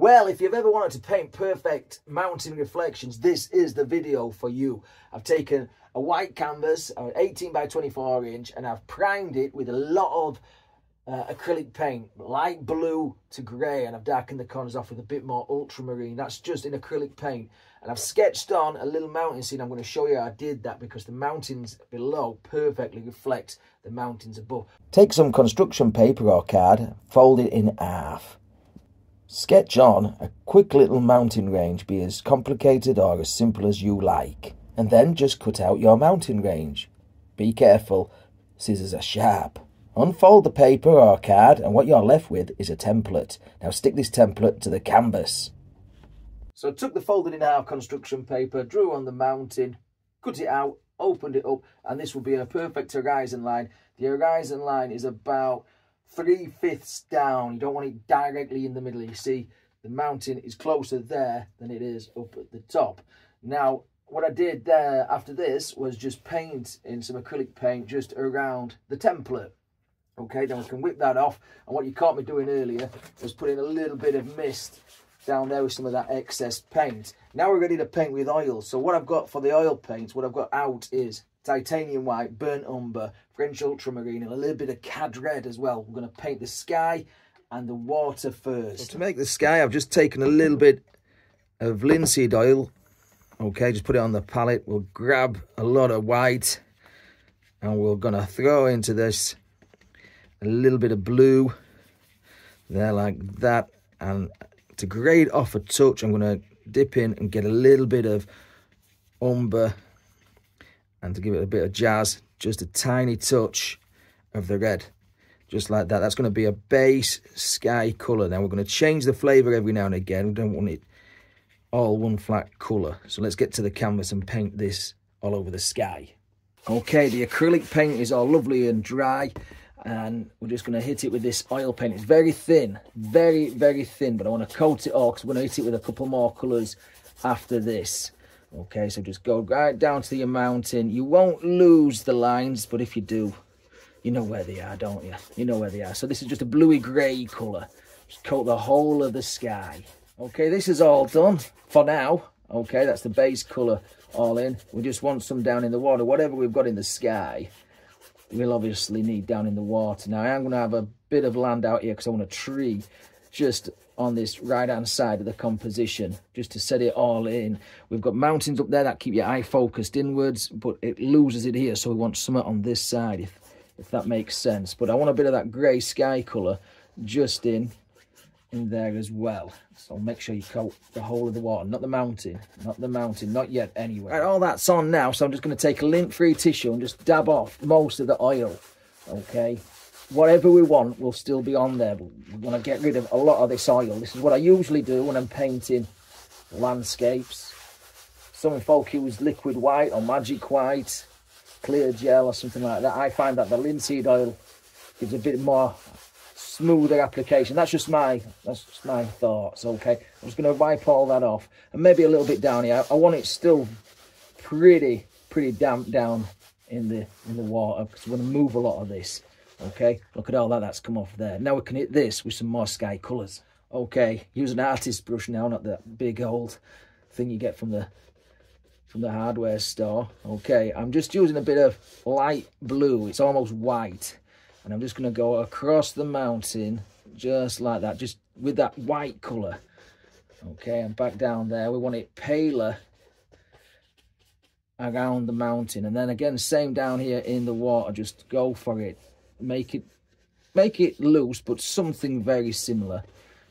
Well, if you've ever wanted to paint perfect mountain reflections, this is the video for you. I've taken a white canvas, an 18 by 24 inch, and I've primed it with a lot of uh, acrylic paint, light blue to grey, and I've darkened the corners off with a bit more ultramarine. That's just in acrylic paint. And I've sketched on a little mountain scene. I'm going to show you how I did that because the mountains below perfectly reflect the mountains above. Take some construction paper or card, fold it in half. Sketch on a quick little mountain range, be as complicated or as simple as you like. And then just cut out your mountain range. Be careful, scissors are sharp. Unfold the paper or card and what you're left with is a template. Now stick this template to the canvas. So I took the folded in half construction paper, drew on the mountain, cut it out, opened it up, and this will be a perfect horizon line. The horizon line is about three-fifths down. You don't want it directly in the middle. You see, the mountain is closer there than it is up at the top. Now, what I did there after this was just paint in some acrylic paint just around the template. Okay, then we can whip that off. And what you caught me doing earlier was putting a little bit of mist down there with some of that excess paint. Now we're ready to paint with oil. So what I've got for the oil paint, what I've got out is titanium white, burnt umber, French ultramarine, and a little bit of cad red as well. We're going to paint the sky and the water first. So to make the sky, I've just taken a little bit of linseed oil. Okay, just put it on the palette. We'll grab a lot of white and we're going to throw into this a little bit of blue there like that and to grade off a touch I'm going to dip in and get a little bit of umber and to give it a bit of jazz just a tiny touch of the red just like that. That's going to be a base sky color now we're going to change the flavor every now and again. We don't want it all one flat color so let's get to the canvas and paint this all over the sky. Okay the acrylic paint is all lovely and dry and we're just going to hit it with this oil paint. It's very thin very very thin but i want to coat it all because we're going to hit it with a couple more colors after this okay so just go right down to your mountain. You won't lose the lines but if you do you know where they are don't you? You know where they are. So this is just a bluey gray color just coat the whole of the sky. Okay this is all done for now. Okay that's the base color all in. We just want some down in the water. Whatever we've got in the sky we'll obviously need down in the water. Now, I am going to have a bit of land out here because I want a tree just on this right-hand side of the composition, just to set it all in. We've got mountains up there that keep your eye focused inwards, but it loses it here, so we want something on this side, if, if that makes sense. But I want a bit of that grey sky colour just in in there as well. So make sure you coat the whole of the water, not the mountain, not the mountain, not yet anyway. Right, all that's on now, so I'm just going to take a lint-free tissue and just dab off most of the oil, okay? Whatever we want will still be on there, we're going to get rid of a lot of this oil. This is what I usually do when I'm painting landscapes. Some folk use liquid white or magic white, clear gel or something like that. I find that the linseed oil gives a bit more smoother application. That's just my that's just my thoughts. Okay, I'm just going to wipe all that off and maybe a little bit down here. I want it still pretty pretty damp down in the in the water because we're going to move a lot of this. Okay, look at all that that's come off there. Now we can hit this with some more sky colours. Okay, use an artist brush now, not that big old thing you get from the from the hardware store. Okay, I'm just using a bit of light blue. It's almost white and I'm just going to go across the mountain just like that just with that white color okay and back down there we want it paler around the mountain and then again same down here in the water just go for it make it make it loose but something very similar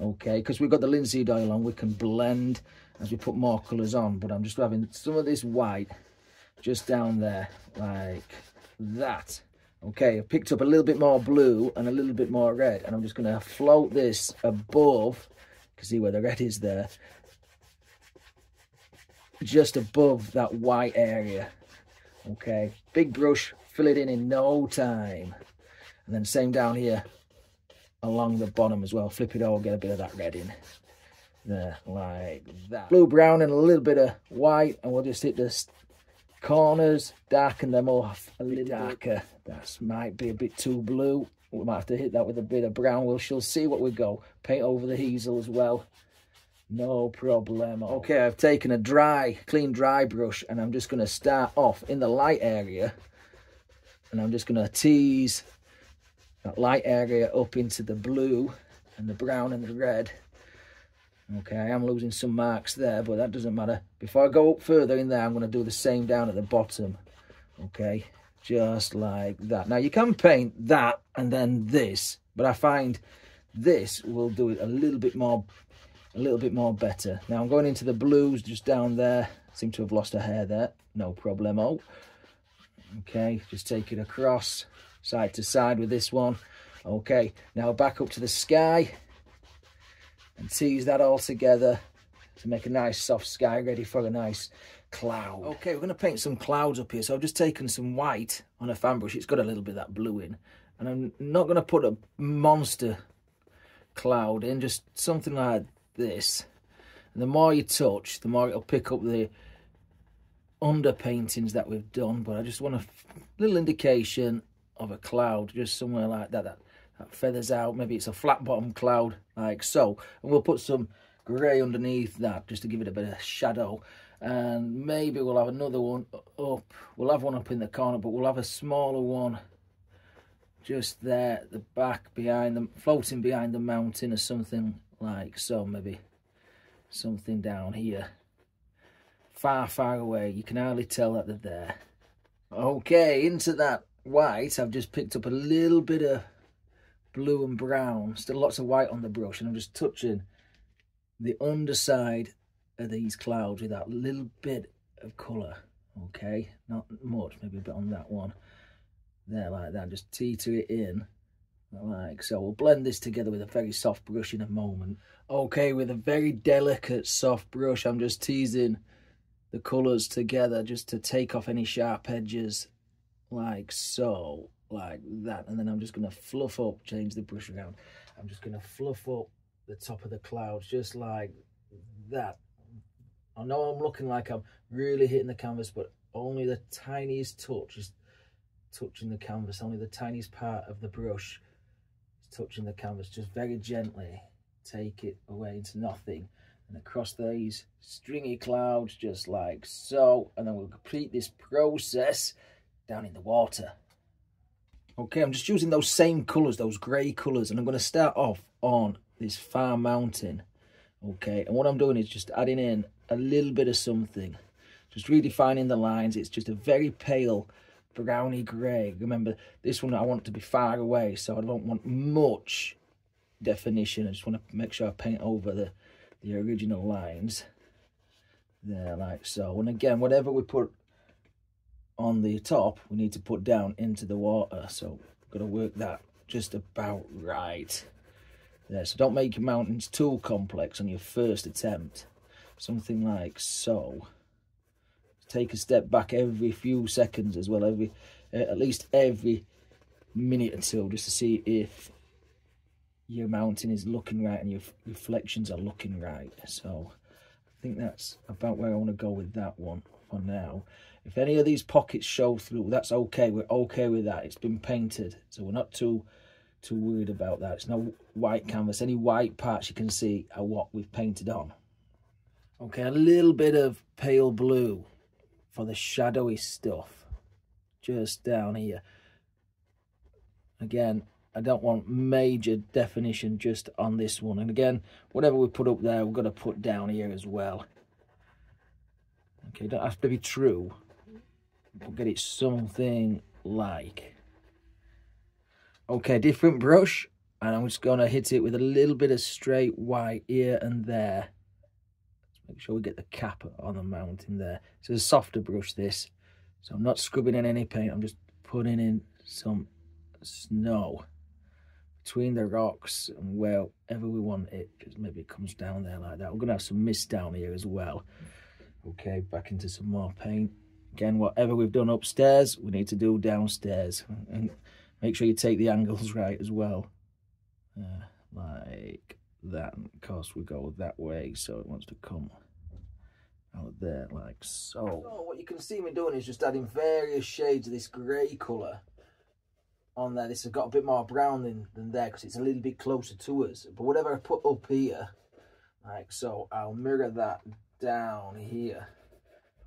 okay because we've got the linseed oil on we can blend as we put more colors on but i'm just having some of this white just down there like that Okay, I've picked up a little bit more blue and a little bit more red, and I'm just going to float this above, you can see where the red is there, just above that white area. Okay, big brush, fill it in in no time. And then same down here along the bottom as well, flip it over, get a bit of that red in. There, like that. Blue, brown, and a little bit of white, and we'll just hit the corners, darken them off a little darker. That might be a bit too blue. We might have to hit that with a bit of brown. We'll shall see what we go. Paint over the easel as well. No problem. Okay, I've taken a dry, clean dry brush and I'm just going to start off in the light area. And I'm just going to tease that light area up into the blue and the brown and the red. Okay, I am losing some marks there, but that doesn't matter. Before I go up further in there, I'm going to do the same down at the bottom. Okay, just like that. Now, you can paint that and then this, but I find this will do it a little bit more a little bit more better. Now I'm going into the blues just down there. Seem to have lost a hair there. No problemo. Oh, okay, just take it across side to side with this one. Okay, now back up to the sky and tease that all together to make a nice soft sky ready for a nice cloud. Okay, we're going to paint some clouds up here. So I've just taken some white on a fan brush. It's got a little bit of that blue in. And I'm not going to put a monster cloud in, just something like this. And the more you touch, the more it'll pick up the underpaintings that we've done. But I just want a little indication of a cloud, just somewhere like that, that, that feathers out. Maybe it's a flat bottom cloud, like so. And we'll put some grey underneath that, just to give it a bit of shadow. And maybe we'll have another one up. We'll have one up in the corner, but we'll have a smaller one just there the back behind them floating behind the mountain or something like so maybe something down here far far away you can hardly tell that they're there okay into that white I've just picked up a little bit of blue and brown. Still lots of white on the brush and I'm just touching the underside of these clouds with that little bit of colour okay? Not much maybe a bit on that one. There like that just teeter it in like so. We'll blend this together with a very soft brush in a moment. Okay with a very delicate soft brush i'm just teasing the colors together just to take off any sharp edges like so like that. And then i'm just going to fluff up change the brush around. I'm just going to fluff up the top of the clouds just like that. I know i'm looking like i'm really hitting the canvas but only the tiniest touch is touching the canvas. Only the tiniest part of the brush is touching the canvas. Just very gently take it away into nothing. And across these stringy clouds just like so. And then we'll complete this process down in the water okay i'm just using those same colors those gray colors and i'm going to start off on this far mountain okay and what i'm doing is just adding in a little bit of something just redefining the lines it's just a very pale browny grey. Remember, this one I want to be far away, so I don't want much definition. I just want to make sure I paint over the, the original lines. There, like so. And again, whatever we put on the top, we need to put down into the water. So, we've got to work that just about right. There, so don't make your mountains too complex on your first attempt. Something like so take a step back every few seconds as well, every uh, at least every minute or two, just to see if your mountain is looking right and your reflections are looking right. So I think that's about where I want to go with that one for now. If any of these pockets show through, that's okay. We're okay with that. It's been painted, so we're not too too worried about that. It's no white canvas. Any white parts you can see are what we've painted on. Okay, a little bit of pale blue for the shadowy stuff just down here again I don't want major definition just on this one and again whatever we put up there we're going to put down here as well okay don't have to be true but get it something like okay different brush and I'm just to hit it with a little bit of straight white here and there Let's Make sure we get the cap on the mountain there. It's a softer brush this. So I'm not scrubbing in any paint. I'm just putting in some snow between the rocks and wherever we want it. Because maybe it comes down there like that. We're to have some mist down here as well. Okay, back into some more paint. Again, whatever we've done upstairs, we need to do downstairs. And make sure you take the angles right as well. Uh, like that and of course we go that way so it wants to come out there like so. so what you can see me doing is just adding various shades of this grey colour on there this has got a bit more brown than, than there because it's a little bit closer to us but whatever I put up here Like so, I'll mirror that down here.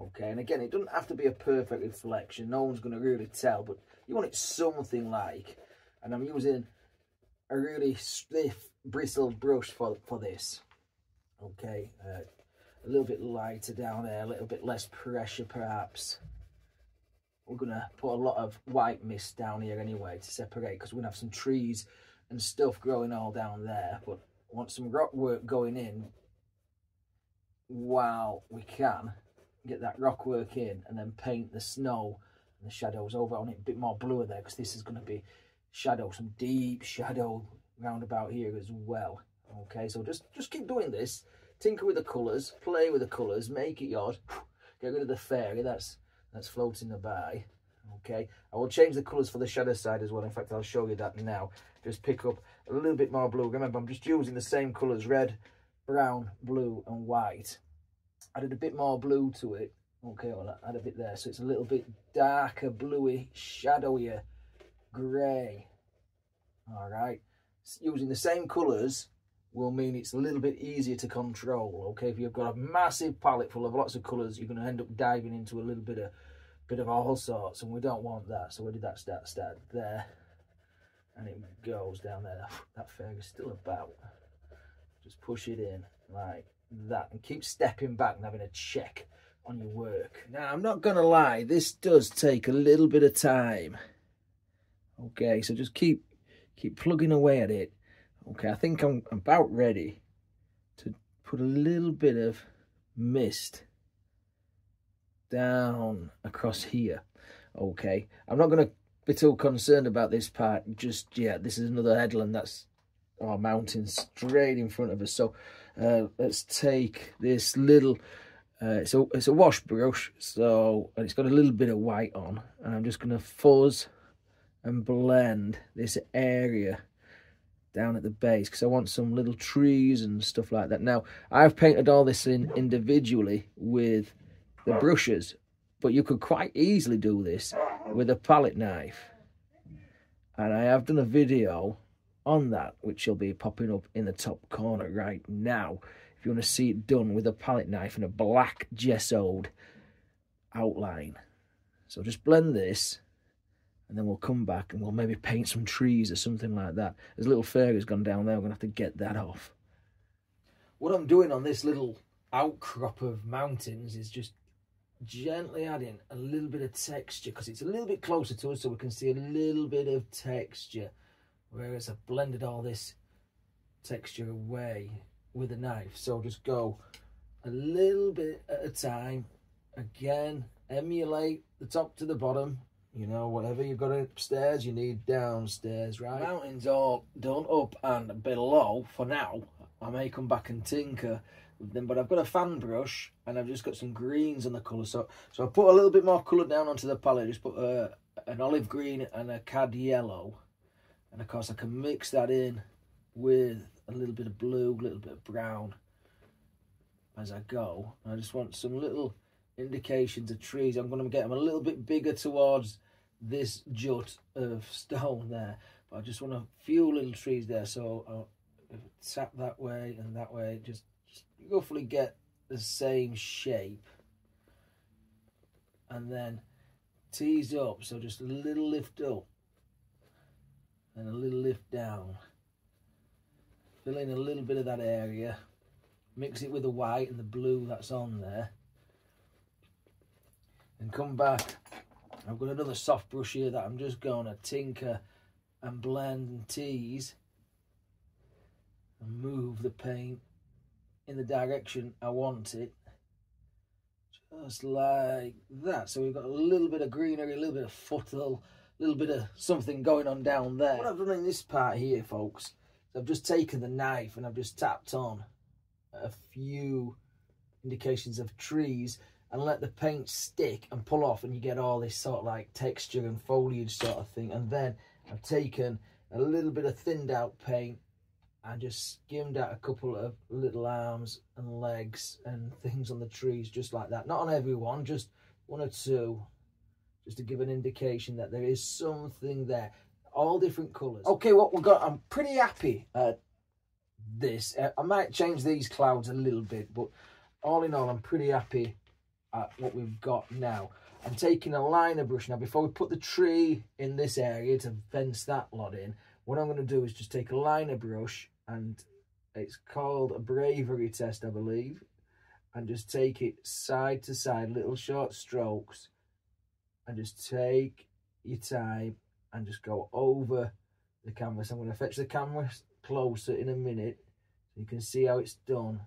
Okay, and again, it doesn't have to be a perfect reflection. No one's going to really tell, but you want it something like. And I'm using a really stiff bristled brush for, for this. Okay, uh, a little bit lighter down there, a little bit less pressure perhaps. We're going to put a lot of white mist down here anyway to separate because we're to have some trees and stuff growing all down there. But want some rock work going in while we can get that rock work in and then paint the snow and the shadows over on it a bit more bluer there because this is going to be shadow some deep shadow round about here as well. Okay so just just keep doing this. Tinker with the colors play with the colors make it yours. Get rid of the fairy that's that's floating by. Okay i will change the colors for the shadow side as well. In fact i'll show you that now. Just pick up a little bit more blue. Remember i'm just using the same colors red brown blue and white added a bit more blue to it. Okay well add a bit there. So it's a little bit darker bluey shadowier gray all right. Using the same colors will mean it's a little bit easier to control okay? If you've got a massive palette full of lots of colors you're going to end up diving into a little bit of bit of all sorts and we don't want that. So where did that start start there and it goes down there. That fairy is still about. Just push it in like that and keep stepping back and having a check on your work. Now i'm not gonna lie this does take a little bit of time. Okay so just keep keep plugging away at it. Okay i think i'm about ready to put a little bit of mist down across here. Okay i'm not going to be too concerned about this part just yet. This is another headland that's our mountain straight in front of us. So uh, let's take this little uh, it's a it's a wash brush so it's got a little bit of white on and i'm just going to fuzz and blend this area down at the base because I want some little trees and stuff like that. Now, I've painted all this in individually with the brushes, but you could quite easily do this with a palette knife. And I have done a video on that, which will be popping up in the top corner right now. If you want to see it done with a palette knife and a black gessoed outline. So just blend this and then we'll come back and we'll maybe paint some trees or something like that. There's a little fairy's gone down there, we're going to have to get that off. What I'm doing on this little outcrop of mountains is just gently adding a little bit of texture because it's a little bit closer to us so we can see a little bit of texture whereas I've blended all this texture away with a knife so just go a little bit at a time again emulate the top to the bottom you know, whatever you've got upstairs, you need downstairs, right? Mountains all done up and below for now. I may come back and tinker with them, but I've got a fan brush and I've just got some greens on the colour. So, so I put a little bit more colour down onto the palette. Just put uh, an olive green and a cad yellow. And of course I can mix that in with a little bit of blue, a little bit of brown as I go. And I just want some little indications of trees. I'm going to get them a little bit bigger towards this jut of stone there. But I just want a few little trees there. So uh, I'll tap that way and that way. Just, just roughly get the same shape. And then tease up. So just a little lift up. And a little lift down. Fill in a little bit of that area. Mix it with the white and the blue that's on there and come back. I've got another soft brush here that I'm just going to tinker and blend and tease and move the paint in the direction I want it. Just like that. So we've got a little bit of greenery, a little bit of footle, a little bit of something going on down there. What I've done in this part here, folks, I've just taken the knife and I've just tapped on a few indications of trees and let the paint stick and pull off and you get all this sort of like texture and foliage sort of thing. And then I've taken a little bit of thinned out paint and just skimmed out a couple of little arms and legs and things on the trees just like that. Not on every one just one or two just to give an indication that there is something there all different colors okay what we've got i'm pretty happy at this. Uh, I might change these clouds a little bit, but all in all, I'm pretty happy at what we've got now. I'm taking a liner brush now. Before we put the tree in this area to fence that lot in, what I'm going to do is just take a liner brush and it's called a bravery test, I believe. And just take it side to side, little short strokes. And just take your time and just go over the canvas. I'm going to fetch the camera closer in a minute so you can see how it's done.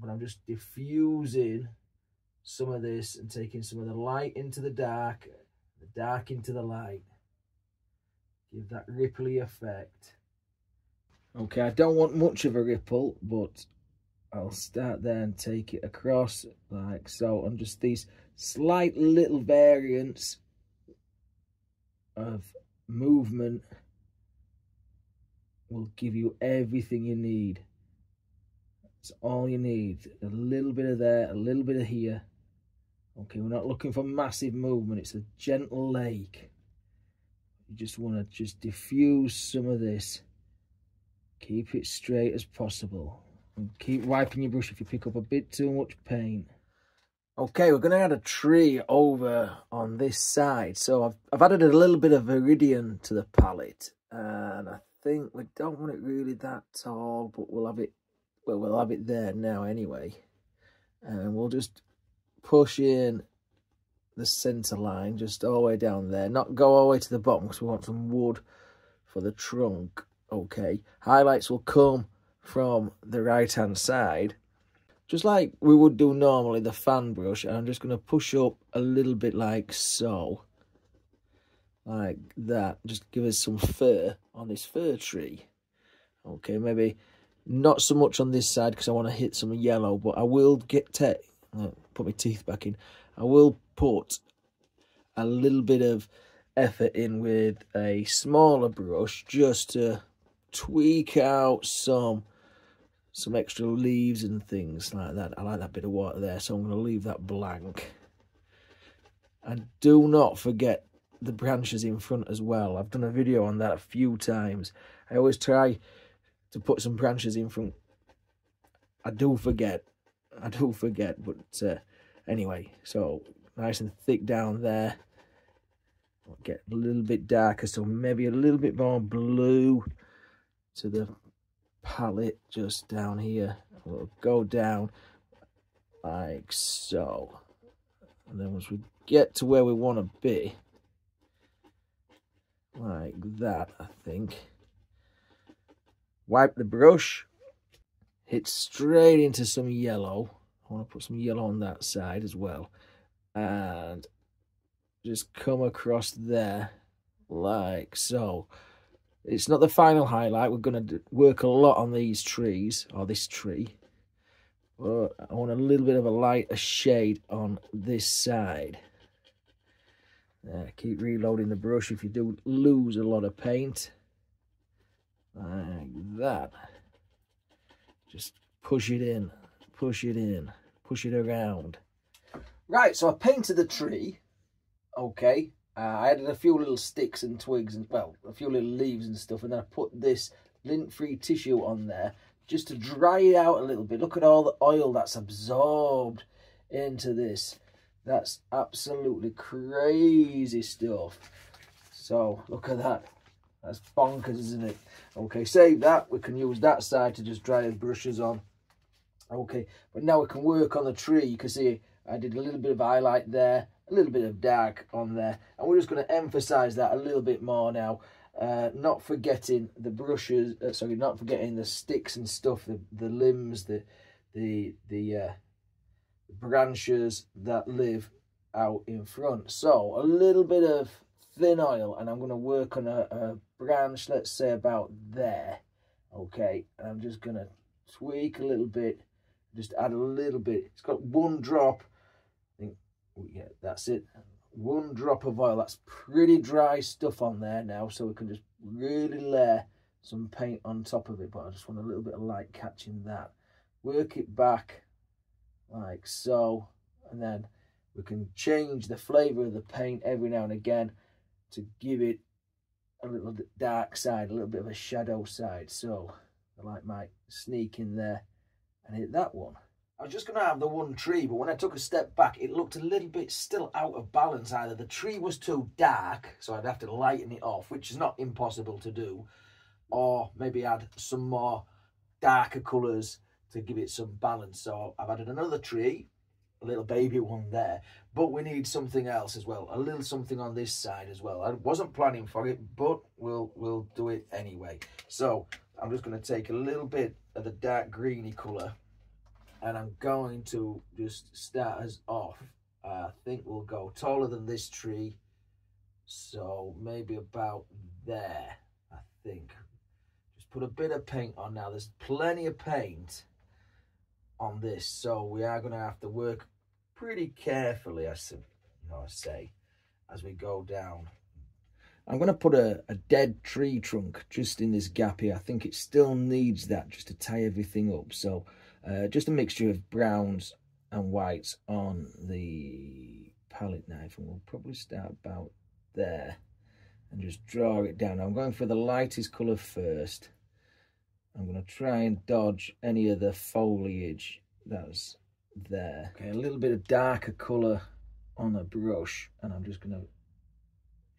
But I'm just diffusing some of this and taking some of the light into the dark, the dark into the light. Give that ripply effect. Okay, I don't want much of a ripple, but I'll start there and take it across like so. And just these slight little variants of movement will give you everything you need. That's all you need. A little bit of there, a little bit of here. Okay, we're not looking for massive movement. It's a gentle lake. You just want to just diffuse some of this. Keep it straight as possible. And keep wiping your brush if you pick up a bit too much paint. Okay, we're going to add a tree over on this side. So I've, I've added a little bit of Viridian to the palette. And I think we don't want it really that tall, but we'll have it, well, we'll have it there now anyway. And we'll just push in the centre line just all the way down there. Not go all the way to the bottom because we want some wood for the trunk. Okay, highlights will come from the right hand side. Just like we would do normally, the fan brush. And I'm just going to push up a little bit like so. Like that. Just give us some fur on this fir tree. Okay, maybe not so much on this side because I want to hit some yellow. But I will get uh, put my teeth back in. I will put a little bit of effort in with a smaller brush just to tweak out some some extra leaves and things like that. I like that bit of water there, so I'm going to leave that blank. And do not forget the branches in front as well. I've done a video on that a few times. I always try to put some branches in front. I do forget. I do forget, but uh, anyway, so nice and thick down there. Get a little bit darker, so maybe a little bit more blue to the palette just down here. We'll go down like so. And then once we get to where we want to be, like that, I think. Wipe the brush, hit straight into some yellow. I want to put some yellow on that side as well. And just come across there like so. It's not the final highlight. We're going to work a lot on these trees, or this tree. But I want a little bit of a lighter shade on this side. keep reloading the brush if you do lose a lot of paint. Like that. Just push it in, push it in push it around. Right, so I painted the tree. Okay. Uh, I added a few little sticks and twigs and, well, a few little leaves and stuff. And then I put this lint-free tissue on there just to dry it out a little bit. Look at all the oil that's absorbed into this. That's absolutely crazy stuff. So, look at that. That's bonkers, isn't it? Okay, save that. We can use that side to just dry the brushes on. Okay, but now we can work on the tree. You can see I did a little bit of highlight there, a little bit of dark on there. And we're just going to emphasize that a little bit more now. Uh, not forgetting the brushes, uh, sorry, not forgetting the sticks and stuff, the, the limbs, the the the uh, branches that live out in front. So a little bit of thin oil and I'm going to work on a, a branch, let's say about there. Okay, and I'm just going to tweak a little bit just add a little bit. It's got one drop. Yeah, that's it. One drop of oil. That's pretty dry stuff on there now, so we can just really layer some paint on top of it. But I just want a little bit of light catching that. Work it back like so, and then we can change the flavour of the paint every now and again to give it a little dark side, a little bit of a shadow side. So I like might sneak in there and hit that one. I was just going to have the one tree, but when I took a step back, it looked a little bit still out of balance. Either the tree was too dark, so I'd have to lighten it off, which is not impossible to do, or maybe add some more darker colours to give it some balance. So I've added another tree, a little baby one there, but we need something else as well, a little something on this side as well. I wasn't planning for it, but we'll we'll do it anyway. So I'm just going to take a little bit of the dark greeny colour and I'm going to just start us off. I think we'll go taller than this tree, so maybe about there, I think. Just put a bit of paint on now. There's plenty of paint on this, so we are going to have to work pretty carefully, I you know, I say, as we go down. I'm going to put a, a dead tree trunk just in this gap here. I think it still needs that just to tie everything up. So uh, just a mixture of browns and whites on the palette knife and we'll probably start about there and just draw it down. I'm going for the lightest colour first. I'm going to try and dodge any of the foliage that's there. Okay, a little bit of darker colour on a brush and I'm just going to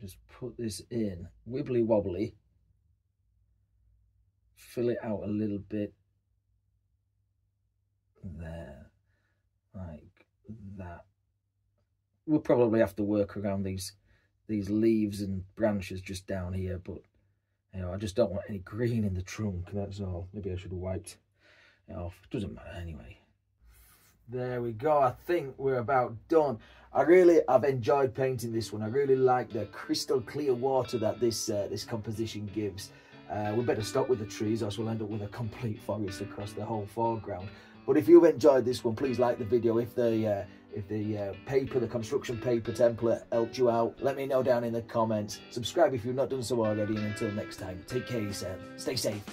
just put this in wibbly wobbly fill it out a little bit there. Like that. We'll probably have to work around these these leaves and branches just down here but you know I just don't want any green in the trunk that's all. Maybe I should have wiped it off. Doesn't matter anyway. There we go. I think we're about done. I really I've enjoyed painting this one. I really like the crystal clear water that this uh, this composition gives. Uh, we better stop with the trees or else we'll end up with a complete forest across the whole foreground but if you've enjoyed this one, please like the video. If the uh, if the uh, paper, the construction paper template helped you out, let me know down in the comments. Subscribe if you've not done so already. And until next time, take care of yourself. Stay safe.